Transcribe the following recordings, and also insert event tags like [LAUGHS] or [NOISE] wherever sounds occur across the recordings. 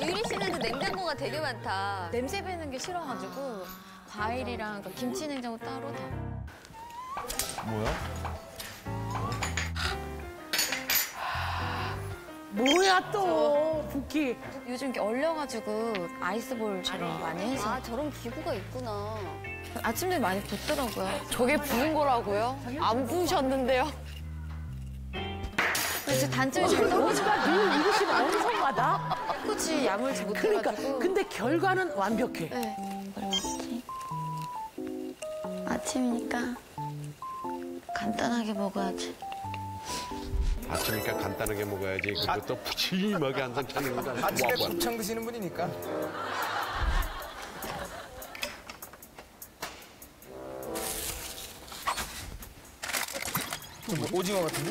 유리 씨는 냉장고가 되게 많다. 냄새 배는 게 싫어가지고 과일이랑 그 김치 냉장고 따로 다. 뭐야 또 부키. 요즘 이렇게 얼려가지고 아이스볼처럼 많이 해서 아 저런 기구가 있구나. 아침에 많이 붓더라고요. 저게 부은 거라고요? 안 부으셨는데요? 그래서 단점이 잘 떨어지고 이러시면 어디서 받아? 굳이 야물지 그러니까 못해가지고. 근데 결과는 완벽해. 네. 뭘 먹지? 아침이니까 간단하게 먹어야지. 아침이니까 간단하게 먹어야지. 그것도 푸짐하게 항상 찾는 거다. 아침에. 곱창 드시는 분이니까. 뭐, 오징어 같은데?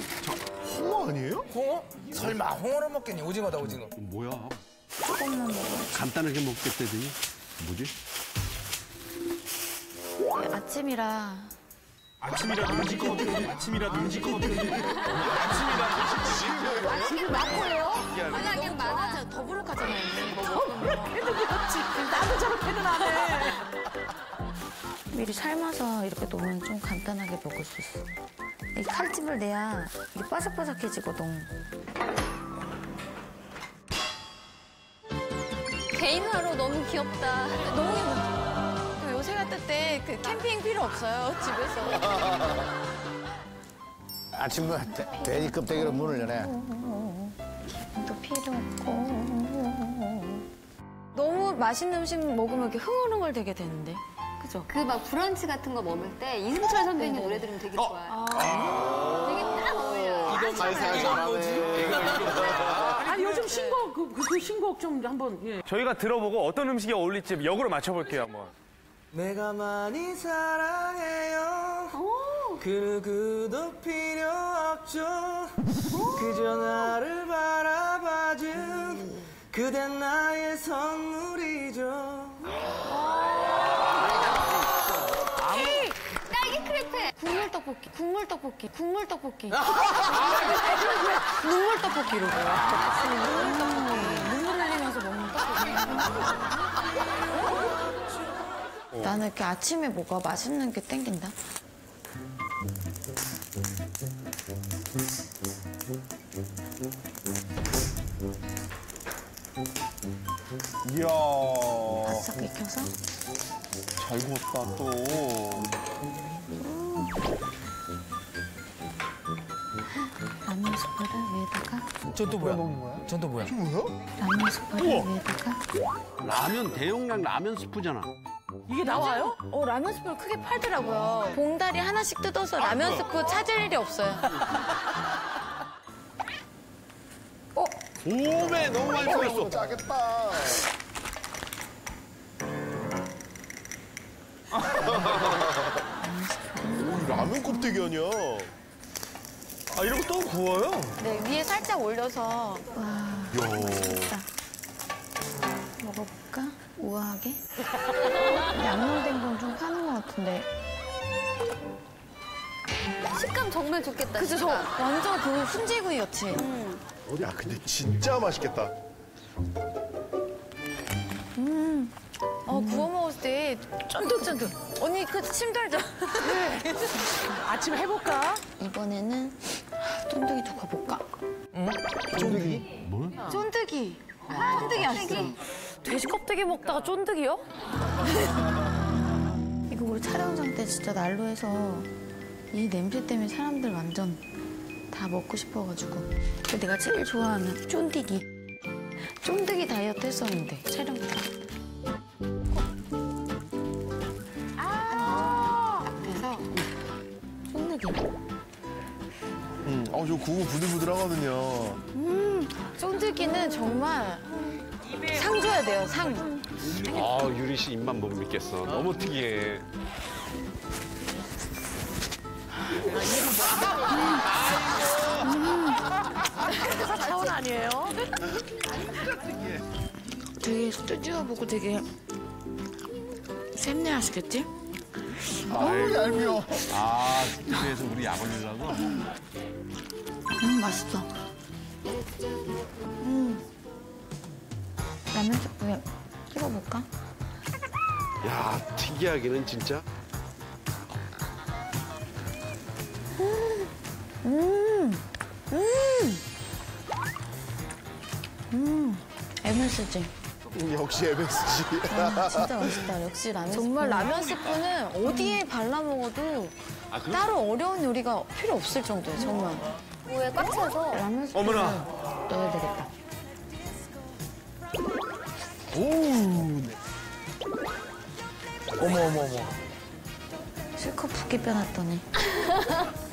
홍어 아니에요? 홍어? 설마 홍어를 먹겠니? 오징어다 오징어. 뭐야? 조금만 먹어. 간단하게 먹겠다더니 뭐지? 아침이라 아침이라도 움직거 어떻게 해? 아침이라도 움직거 어떻게 해? 지금 맞고요. 워낙에 많아. 더부룩하잖아요. 그래도 그렇지. 나도 저렇게는 안 해. 미리 삶아서 이렇게 놓으면 좀 간단하게 먹을 수 있어. 이 칼집을 내야 이게 바삭바삭해지거든. 개인화로 너무 귀엽다. 너무 예뻐. 요새 같을 때 그 캠핑 필요 없어요, 집에서. 아침에 돼- 돼지 껍데기로 문을 여네. 또 필요 없고. 너무 맛있는 음식 먹으면 이렇게 흥얼흥얼 되게 되는데. 그죠? 그 막 브런치 같은 거 먹을 때 이승철 선배님 노래 들으면 되게 좋아요. 되게 딱 어울려. 살살 잘하네. 아 요즘 신곡 그, 그, 그 신곡 좀 한번 예. 저희가 들어보고 어떤 음식이 어울릴지 역으로 맞춰볼게요 한번. 내가 많이 사랑해요. 그 누구도 필요 없죠. 그저 나를 바라봐준 그댄 나의 선물이 떡볶이, 국물 떡볶이, 국물 [LAUGHS] 떡볶이. 눈물 떡볶이로. 눈물 떡볶이. 눈물 흘리면서 먹는 떡볶이. 나는 이렇게 아침에 뭐가 맛있는 게 땡긴다. 이야. 바싹 익혀서 잘 구웠다 또. 라 위에다가 전또 뭐야? 전또 뭐야? 라면 스프를 위에다가 라면 대용량 라면 스프잖아. 이게 나와요? 어 라면 스프를 크게 팔더라고요. 봉다리 하나씩 뜯어서 라면 스프 찾을 일이 없어요. 오메 너무 많이 들었어. 짜겠다. 오, 라면 껍데기 아니야? 아 이런 거 또 구워요? 네 위에 살짝 올려서 와 야. 맛있다. 먹어볼까? 우아하게. [LAUGHS] 양념된 건 좀 파는 것 같은데. 식감 정말 좋겠다. 그죠? 저 식감. 완전 그 훈제구이였지. 야, 근데 진짜 맛있겠다. 어 구워 먹었을 때 쫀득쫀득. 언니 그 침돌죠? [LAUGHS] 아침 해볼까? 이번에는 쫀득이 좀 가볼까? 쫀득이? 쫀득이. 쫀득이 아시죠? 돼지 껍데기 먹다가 쫀득이요? [LAUGHS] 이거 우리 촬영장 때 진짜 난로에서 이 냄새 때문에 사람들 완전 다 먹고 싶어가지고. 근데 내가 제일 좋아하는 쫀디기. 쫀득이 다이어트 했었는데 촬영 때. 앞에서 쫀득이. 음, 아, 저 구워 부들부들하거든요. 쫀득이는 정말 상 줘야 돼요, 상. 아 유리 씨 입만 못 믿겠어. 너무 특이해. 차원 아니에요? 되게 스튜디오 보고 되게 샘내 하시겠지? 아우, 얄미워. 아 스튜디오에서 우리 약 올리려고? 음, 맛있어. 음. 라면 스프에 찍어볼까? 야 특이하기는 진짜. MSG. 역시 MSG. 아, 진짜 맛있다. 역시 라면 정말 라면 스프는 어디에 발라 먹어도 따로 어려운 요리가 필요 없을 정도예요, 정말. 뭐에 꽉 차서 라면 스프 어머나. 넣어야 되겠다. 어머 어머 어머. 실컷 붓기 빼놨더니. [LAUGHS]